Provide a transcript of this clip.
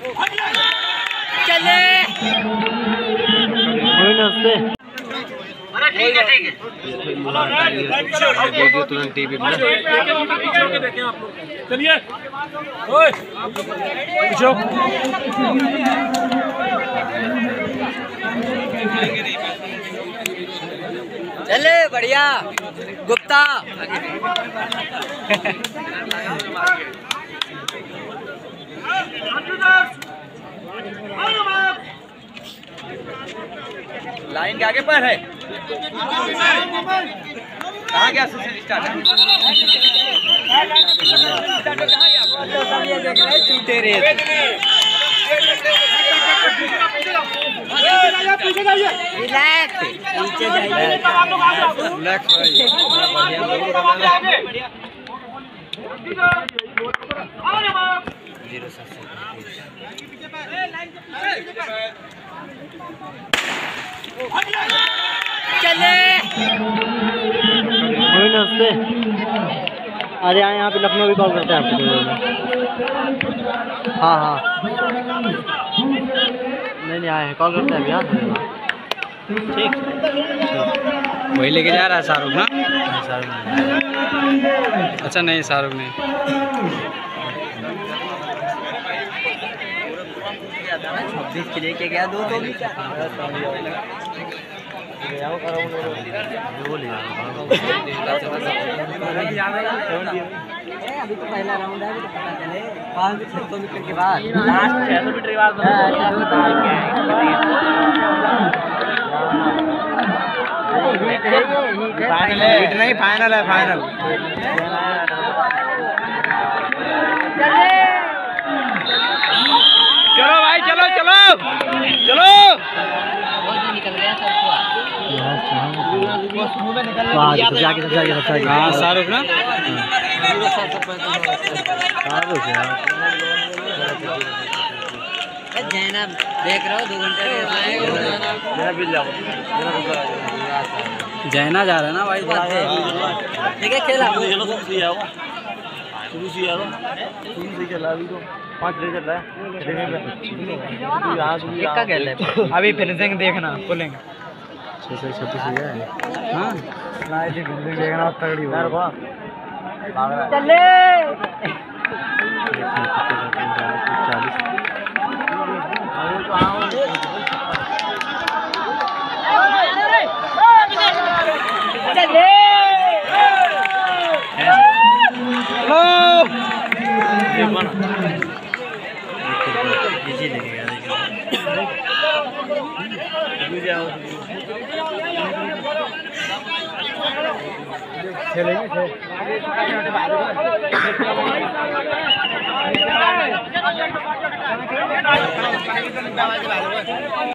चले। नमस्ते। ठीक है ठीक है। तुरंत टीवी पर। चलिए। ओए। चले बढ़िया। गुप्ता। लाइन के आगे पर है कहाँ गया सुशील स्टार्ट छूटे रे रिलैक्स चले नमस्ते अरे यहाँ यहाँ पे लखनऊ भी कॉल करते हैं आपको। हाँ हाँ। नहीं नहीं आए हैं। कॉल करते हैं अभी हाँ। ठीक। वही लेके जा रहा है शाहरुख ना? शाहरुख अच्छा नहीं शाहरुख नहीं। छब्बीस के लेके गया दो तो भी अभी तो पहला राउंड है अभी तो पता चले। पाँच छः सौ मीटर के बाद। लास्ट छः सौ मीटर के बाद फाइनल है फाइनल है फाइनल चलो भाई चलो चलो चलो आगे सबसे आगे सबसे आगे सबसे आगे हाँ शाहरुख ना शाहरुख यार जैना देख रहा हो दो घंटे जैना जा रहा है ना भाई है खेला शुरू से यार। शुरू से चला अभी तो पाँच बजे चल रहा है। यहाँ से एक का खेल है। अभी फिनिशिंग देखना खुलेंगे। छः सौ छब्बीस हो। गया हाँ। ना ऐसी फिनिशिंग देखना तगड़ी हो। चले chi này video. Thế lấy thế Hãy